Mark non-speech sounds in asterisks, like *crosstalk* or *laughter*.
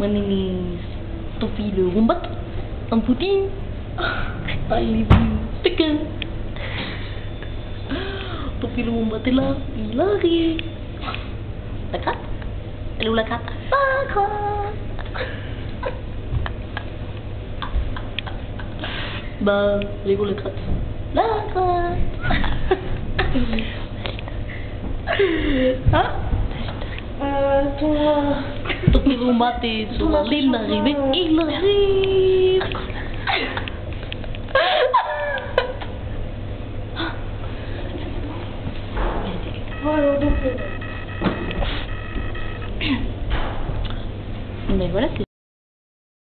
Maninis. Toffy le Wombat. En poutine. Allez-vous. *laughs* Tekan. Toffy le Wombat est là. Il arrive. La carte Elle est où la carte La carte Bah, elle est où la carte La carte Hein Euh, reumatis, linda, ik weet ik nog. Me parece.